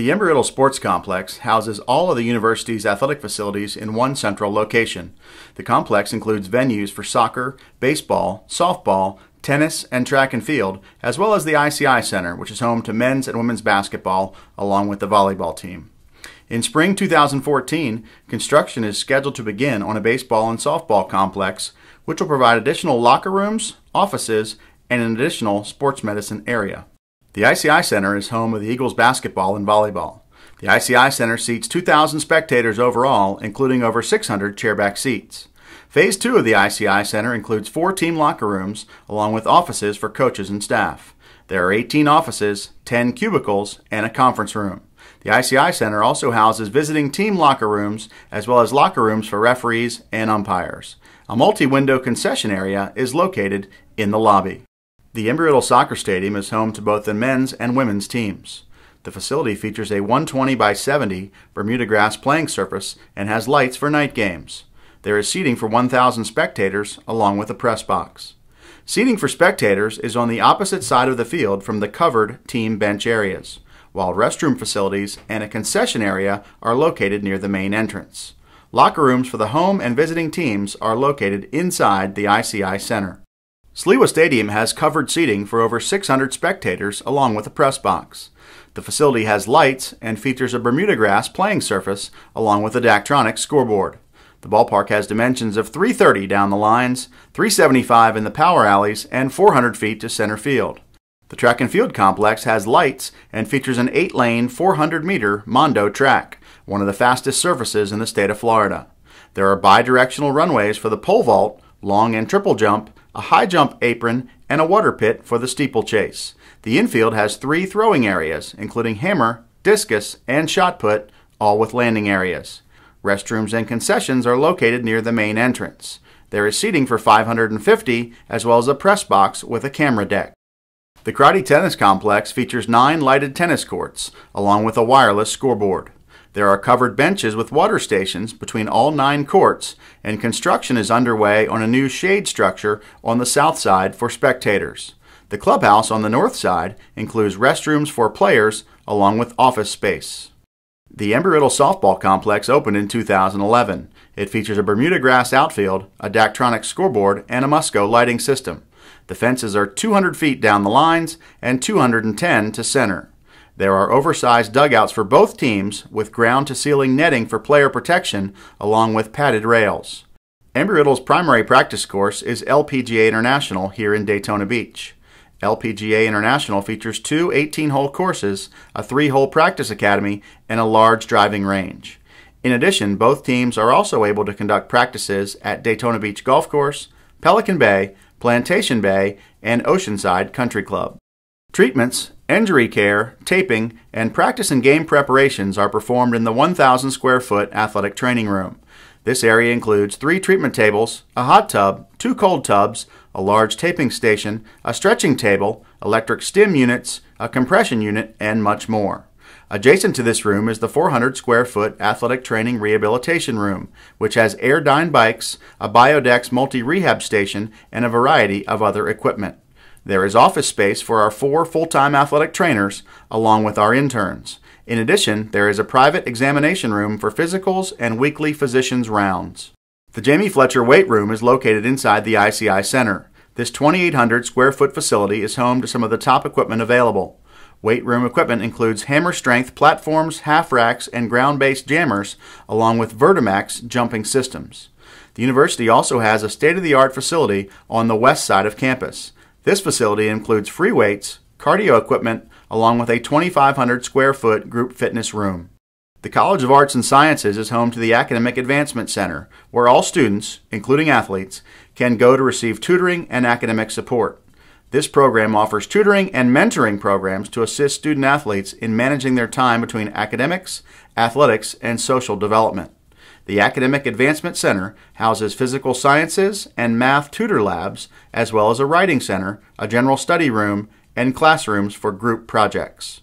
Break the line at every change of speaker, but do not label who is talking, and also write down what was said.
The Embry-Riddle Sports Complex houses all of the university's athletic facilities in one central location. The complex includes venues for soccer, baseball, softball, tennis, and track and field, as well as the ICI Center, which is home to men's and women's basketball, along with the volleyball team. In spring 2014, construction is scheduled to begin on a baseball and softball complex, which will provide additional locker rooms, offices, and an additional sports medicine area. The ICI Center is home of the Eagles basketball and volleyball. The ICI Center seats 2,000 spectators overall, including over 600 chairback seats. Phase 2 of the ICI Center includes four team locker rooms, along with offices for coaches and staff. There are 18 offices, 10 cubicles, and a conference room. The ICI Center also houses visiting team locker rooms, as well as locker rooms for referees and umpires. A multi window concession area is located in the lobby. The Embry-Riddle Soccer Stadium is home to both the men's and women's teams. The facility features a 120 by 70 Bermuda grass playing surface and has lights for night games. There is seating for 1,000 spectators along with a press box. Seating for spectators is on the opposite side of the field from the covered team bench areas, while restroom facilities and a concession area are located near the main entrance. Locker rooms for the home and visiting teams are located inside the ICI Center. Sliwa Stadium has covered seating for over 600 spectators along with a press box. The facility has lights and features a Bermuda grass playing surface along with a Daktronics scoreboard. The ballpark has dimensions of 330 down the lines, 375 in the power alleys, and 400 feet to center field. The track and field complex has lights and features an 8 lane, 400 meter Mondo track, one of the fastest surfaces in the state of Florida. There are bidirectional runways for the pole vault, long and triple jump, a high jump apron, and a water pit for the steeplechase. The infield has three throwing areas, including hammer, discus, and shot put, all with landing areas. Restrooms and concessions are located near the main entrance. There is seating for 550, as well as a press box with a camera deck. The Crotty Tennis Complex features nine lighted tennis courts, along with a wireless scoreboard. There are covered benches with water stations between all nine courts, and construction is underway on a new shade structure on the south side for spectators. The clubhouse on the north side includes restrooms for players along with office space. The Embry-Riddle Softball Complex opened in 2011. It features a Bermuda grass outfield, a Daktronics scoreboard, and a Musco lighting system. The fences are 200 feet down the lines and 210 to center. There are oversized dugouts for both teams with ground to ceiling netting for player protection along with padded rails. Embry-Riddle's primary practice course is LPGA International here in Daytona Beach. LPGA International features two 18 hole courses, a three hole practice academy, and a large driving range. In addition, both teams are also able to conduct practices at Daytona Beach Golf Course, Pelican Bay, Plantation Bay, and Oceanside Country Club. Treatments, injury care, taping, and practice and game preparations are performed in the 1,000 square foot athletic training room. This area includes three treatment tables, a hot tub, two cold tubs, a large taping station, a stretching table, electric stim units, a compression unit, and much more. Adjacent to this room is the 400 square foot athletic training rehabilitation room, which has Airdyne bikes, a Biodex multi rehab station, and a variety of other equipment. There is office space for our four full time athletic trainers, along with our interns. In addition, there is a private examination room for physicals and weekly physician's rounds. The Jamie Fletcher Weight Room is located inside the ICI Center. This 2,800 square foot facility is home to some of the top equipment available. Weight room equipment includes hammer strength platforms, half racks, and ground based jammers, along with Vertimax jumping systems. The university also has a state of the art facility on the west side of campus. This facility includes free weights, cardio equipment, along with a 2,500 square foot group fitness room. The College of Arts and Sciences is home to the Academic Advancement Center, where all students, including athletes, can go to receive tutoring and academic support. This program offers tutoring and mentoring programs to assist student athletes in managing their time between academics, athletics, and social development. The Academic Advancement Center houses physical sciences and math tutor labs, as well as a writing center, a general study room, and classrooms for group projects.